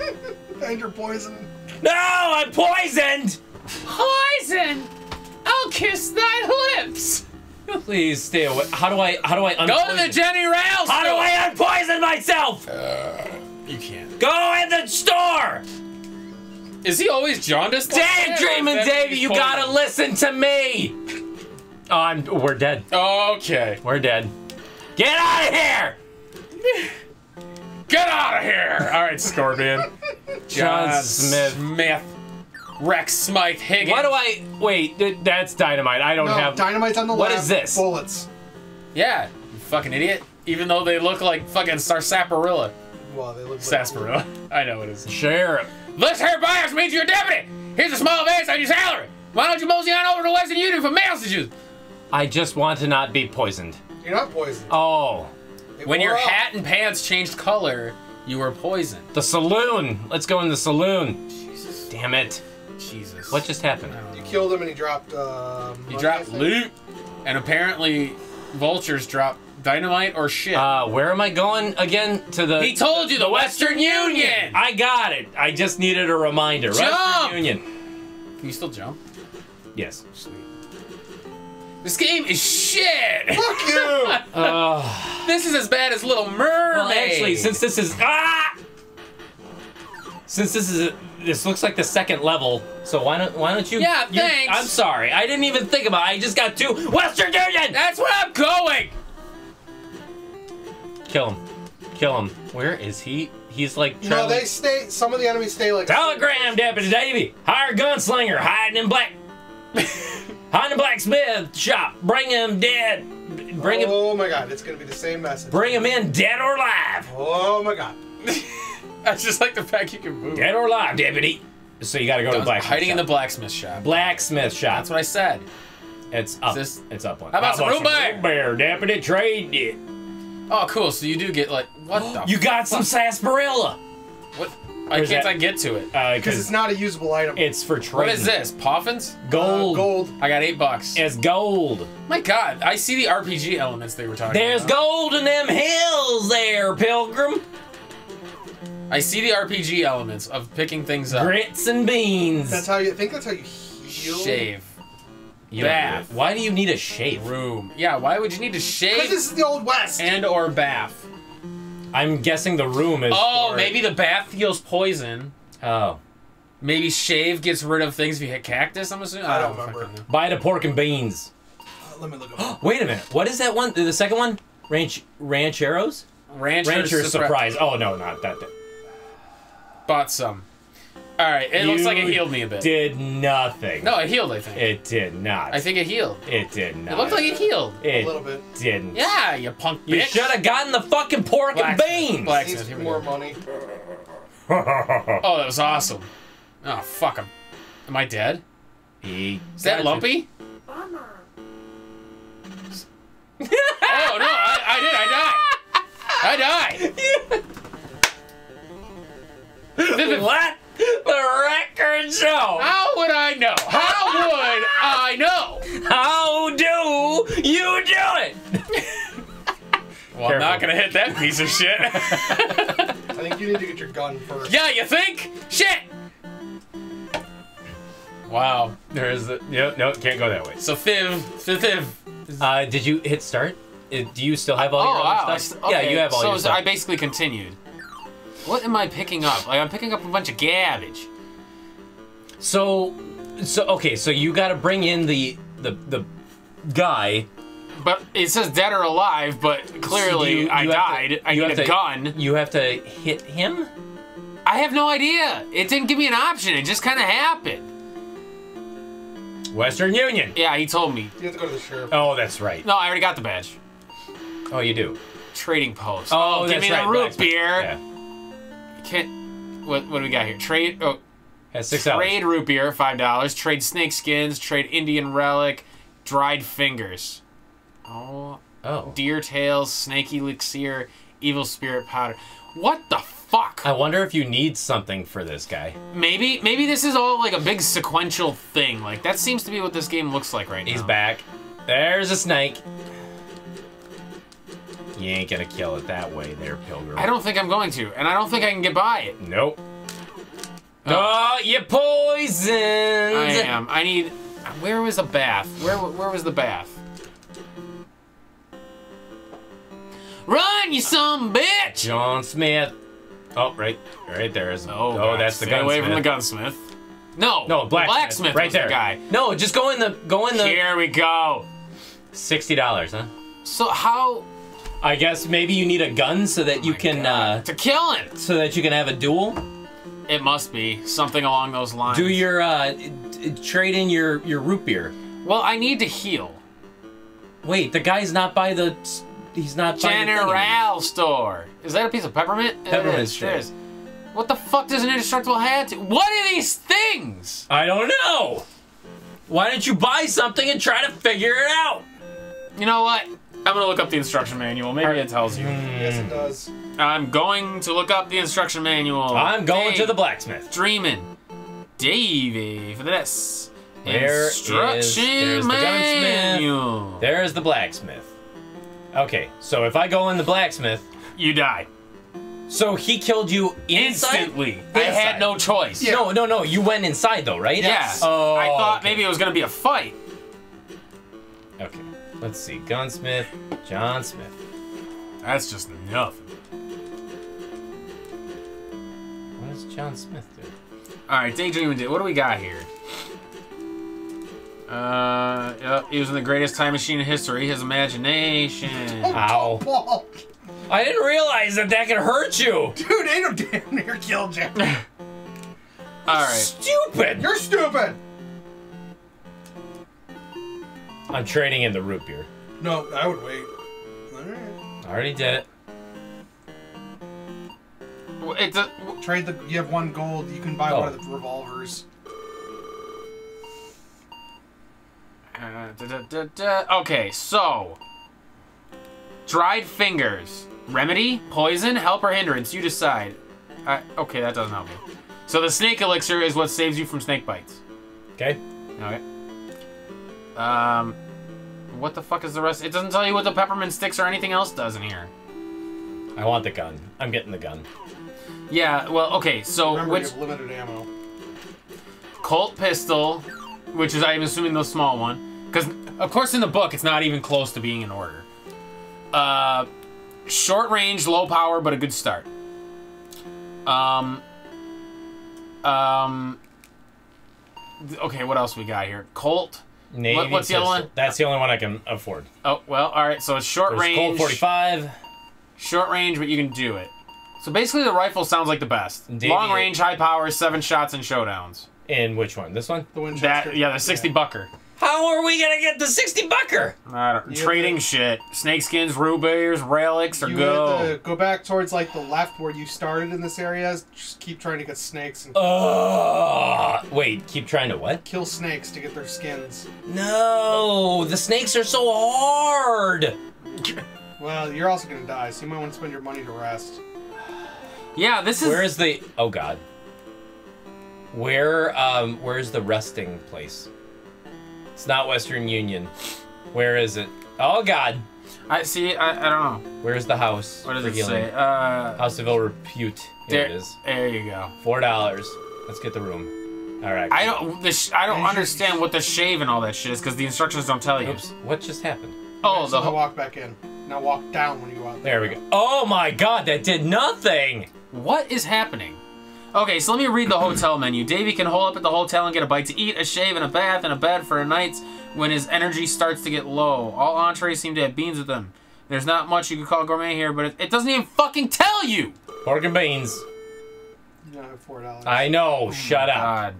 And you're poisoned. No, I'm poisoned. Poison! I'll kiss thy lips! Please stay away. How do I? How do I? Go to the Jenny Rails How do! I unpoison myself? Uh, you can't. Go in the store. Is he always jaundiced? like that, or Daydreaming, that Davey. You poisoned? gotta listen to me. Oh, I'm. We're dead. Okay. We're dead. Get out of here. Get out of here! All right, Scorpion. John Smith. Smith. Rex Smythe Higgins. Why do I? Wait, that's dynamite. I don't No, have. dynamite's on the What left. is this? Bullets. Yeah, you fucking idiot. Even though they look like fucking Sarsaparilla. Well, they look like Sarsaparilla. I know it is. Sheriff. This here buyers means you're a deputy. Here's a small advance on your salary. Why don't you mosey on over to Western Union for messages? I just want to not be poisoned. You're not poisoned. Oh, It When your off. hat and pants changed color, you were poisoned. the saloon. Let's go in the saloon. Damn it. Jesus. What just happened? You killed him and he dropped. Um, He dropped loot, and apparently vultures drop dynamite or shit. Uh, where am I going again? To the. he told you the Western Union. I got it. I just needed a reminder. Jump! Western Union. Can you still jump? Yes. Sweet. This game is shit. Fuck you! Uh, this is as bad as Little Mermaid. well, actually, since this is ah, since this is a, this looks like the second level, so why don't why don't you? Yeah, you- thanks. I'm sorry. I didn't even think about. it. I just got two Western Union. that's where I'm going. Kill him. Kill him. Where is he? He's like no, they stay. Some of the enemies stay like. Telegram, Deputy Davey. Hire gunslinger hiding in black. hiding in blacksmith shop. Bring him dead. Bring him. Oh my god, it's gonna be the same message. Bring him in dead or alive. Oh my god. I just like the fact you can move. Dead or alive, Deputy. So you got to go to the blacksmith. Hiding in the shop. blacksmith shop. blacksmith shop. That's what I said. It's up. this- It's up one. How about some root beer? root beer, Deputy? Trade it. Oh, cool. So you do get like what the? You got some sarsaparilla. what? Why can't that? I get to it? Because Because it's not a usable item. it's for trading. What is this? Poffins? Gold. Uh, gold. I got eight bucks. It's gold. My God, I see the RPG elements they were talking There's about. gold in them hills there, Pilgrim. I see the RPG elements of picking things up. Grits and beans. That's how you I think. That's how you heal. Shave. You Bath. do. Why do you need a shave? Room. Yeah, why would you need to Because shave this is the old west. and or bath? I'm guessing the room is. Oh, for- maybe the bath heals poison. Oh. Maybe shave gets rid of things if you hit cactus, I'm assuming. I I don't don't remember. fucking know. Buy the pork and beans. Uh, let me look up. Wait a minute. What is that one? The second one? Ranch Rancheros? Rancher, Rancher Surpri- surprise. Oh no, not that. that. Bought some. Alright, it looks like it healed me a bit. Did nothing. No, it healed, I think. It did not. I think it healed. it did not. It looked like it healed. It a little bit. didn't. Yeah, you punk bitch. You should have gotten the fucking pork and Blacksmith. beans. Blacksmith, Needs here we more go. money. Oh, that was awesome. Oh, fuck him. Am I dead? He Is that got Lumpy? oh, no, I, I did. I died. I died. you. Let the record show. How would I know? How would I know? How do you do it? Well, I'm not gonna hit that piece of shit. I think you need to get your gun first. yeah, you think? Shit. Wow. There is a, no, no, can't go that way. So Fiv, Fiv, Fiv. Uh, did you hit start? Uh, Do you still have all your Oh, other wow. stuff? Yeah, you have all so your stuff. I basically continued. What am I picking up? Like I'm picking up a bunch of garbage. So, so okay, so you got to bring in the the the guy. But it says dead or alive, but clearly So you- I you have to- died. I you need have a to- gun. You have to hit him. I have no idea. It didn't give me an option. It just kind of happened. Western Union. Yeah, he told me. You have to go to the sheriff. Oh, that's right. No, I already got the badge. Oh, you do. Trading post. Oh, oh give that's me right. the root Blacksmith. beer. Yeah, Can't. What, what do we got here? Trade. Oh, six dollars. trade root beer, five dollars. Trade snake skins. Trade Indian relic. Dried fingers. Oh, Oh, deer tails, snake elixir, evil spirit powder. What the fuck? I wonder if you need something for this guy. Maybe maybe this is all like a big sequential thing. Like that seems to be what this game looks like right now. He's back. There's a snake. You ain't gonna kill it that way, there, Pilgrim. I don't think I'm going to, and I don't think I can get by it. Nope. Oh, you poisoned. I am. I need. Where was the bath? Where where was the bath? Run, you some bitch! John Smith. Oh, right, right there is. Oh, Oh, God. that's the Stay away from the gunsmith. gunsmith. No, No, the blacksmith. blacksmith right there. the guy. No, just go in the go in the Here we go. sixty dollars, huh? So how I guess maybe you need a gun so that you Oh my can God. uh, to kill him? so that you can have a duel. It must be something along those lines. Do your uh, trade in your your root beer. Well, I need to heal. Wait, the guy's not by the. He's not by the. General store. Is that a piece of peppermint? Peppermint is. strip. It is. What the fuck does an indestructible hat do? What are these things? I don't know. Why don't you buy something and try to figure it out? You know what? I'm gonna look up the instruction manual. Maybe it tells you. Mm. Yes, it does. I'm going to look up the instruction manual. I'm going Hey, to the blacksmith. Dreaming. Davey for this. There is- instruction there's the gunsmith. manual. There's the blacksmith. Okay, so if I go in the blacksmith, You die. so he killed you inside? Instantly. I Inside. had no choice. Yeah. No, no, no. You went inside though, right? Yeah. Oh, I thought okay. maybe it was gonna be a fight. Okay. Let's see. Gunsmith, John Smith. That's just nothing. What does John Smith do? Alright, Daydreaming did. What do we got here? Uh, yep, he was in the greatest time machine in history. His imagination. Ow. Ball. I didn't realize that that could hurt you. Dude, Ada damn near killed you. Alright. Stupid. You're stupid. I'm trading in the root beer. No, I would wait. Alright. I already did it. It's a, Trade the. You have one gold. You can buy Oh. one of the revolvers. uh, da, da, da, da. Okay, so. Dried fingers. Remedy, poison, help, or hindrance. You decide. Uh, okay, that doesn't help me. So the snake elixir is what saves you from snake bites. Okay. Okay. Um, what the fuck is the rest? It doesn't tell you what the peppermint sticks or anything else does in here. I want the gun. I'm getting the gun. Yeah, well, okay, so Remember, which you limited ammo. Colt pistol, which is I'm assuming the small one, because of course in the book it's not even close to being in order. Uh, short range, low power, but a good start. Um. Um. Okay, what else we got here? Colt. Navy what's the other one? That's the only one I can afford. Oh well, all right. So it's short There's range. Colt 45. Short range, but you can do it. So basically, the rifle sounds like the best. Davey- Long range, high power, seven shots and showdowns. In which one? This one? The Winchester. That yeah, the sixty bucker. How are we gonna get the 60 bucker? I trading have shit. Snakeskins, rubies, relics, or You go. have to go back towards like the left where you started in this area. Just keep trying to get snakes and Oh, wait, keep trying to what? kill snakes to get their skins. No, the snakes are so hard. Well, you're also gonna die, so you might want to spend your money to rest. Yeah, this is. Where is the? Oh God. Where um where's the resting place? It's not Western Union. Where is it? Oh God. I see. I, I don't know. Where's the house? What does for it healing? say? Uh, House of ill repute. Here there, it is. there you go. Four dollars. Let's get the room. All right. I don't. The sh- I don't understand what the shave and all that shit is because the instructions don't tell you. Oops. What just happened? Oh, so the now walk back in. Now walk down when you go out. There we go. Oh my God, that did nothing. What is happening? Okay, so let me read the hotel menu. Davey can hole up at the hotel and get a bite to eat, a shave, and a bath, and a bed for a night when his energy starts to get low. All entrees seem to have beans with them. There's not much you could call gourmet here, but it, it doesn't even fucking tell you! Pork and beans. You now have four dollars. I know. Shut up. God.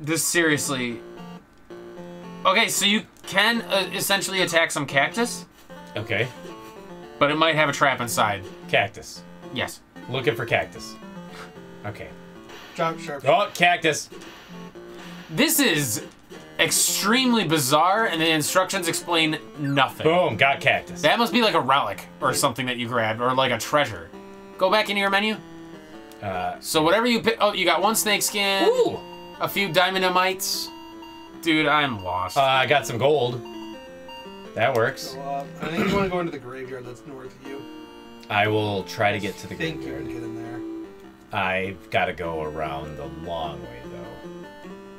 This seriously. Okay, so you can uh, essentially attack some cactus, Okay. but it might have a trap inside. Cactus. Yes. Looking for cactus. Okay. Jump sharp. Oh, cactus. This is extremely bizarre, and the instructions explain nothing. Boom. Got cactus. That must be like a relic or something that you grabbed, or like a treasure. Go back into your menu. Uh, So whatever you pick. Oh, you got one snake skin, ooh. a few dynamites. Dude, I'm lost. Uh, I got some gold. That works. So, uh, I think you want to go into the graveyard that's north of you. I will try to get to the I think you graveyard. can get in there. I've got to go around the long way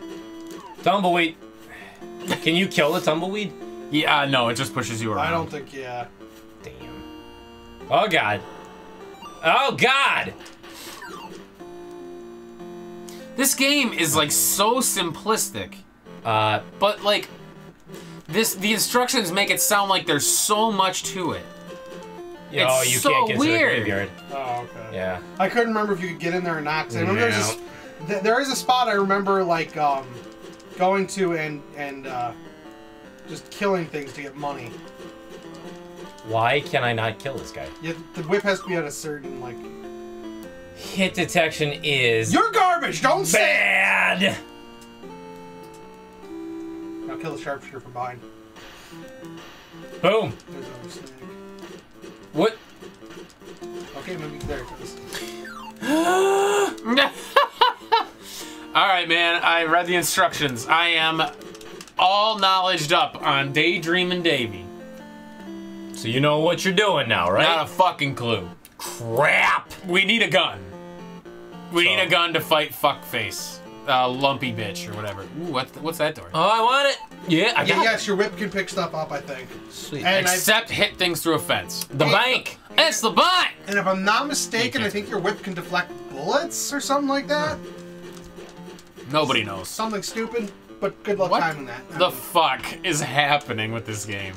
though. Tumbleweed. Can you kill the tumbleweed? Yeah, uh, no, it just pushes you around. I don't think. Yeah. Damn. Oh god. Oh god. This game is like so simplistic, Uh, but like this, the instructions make it sound like there's so much to it. Oh, It's you so can't get to the graveyard. Oh, okay. Yeah. I couldn't remember if you could get in there or not. 'cause I remember there's No. this, th- there is a spot I remember like um, going to and and uh, just killing things to get money. Why can I not kill this guy? Yeah, the whip has to be at a certain like. Hit detection is You're garbage. Don't say. bad. it! Now kill the sharpshooter from behind. Boom. There's another snake. What? Okay, maybe there it is. All right, man. I read the instructions. I am all knowledged up on Daydreaming Davey. So you know what you're doing now, right? Not a fucking clue. Crap. We need a gun. We So- need a gun to fight fuckface, uh, lumpy bitch or whatever. Ooh, what, what's that door? Oh, I want it. Yeah, I Yeah, got yes, your whip can pick stuff up. I think. Sweet. And I, Except hit things through a fence. the bank. It's the bank. and if I'm not mistaken, I think your whip can deflect bullets or something like that. Nobody knows. Something stupid, but good luck What timing that. I the mean, fuck is happening with this game?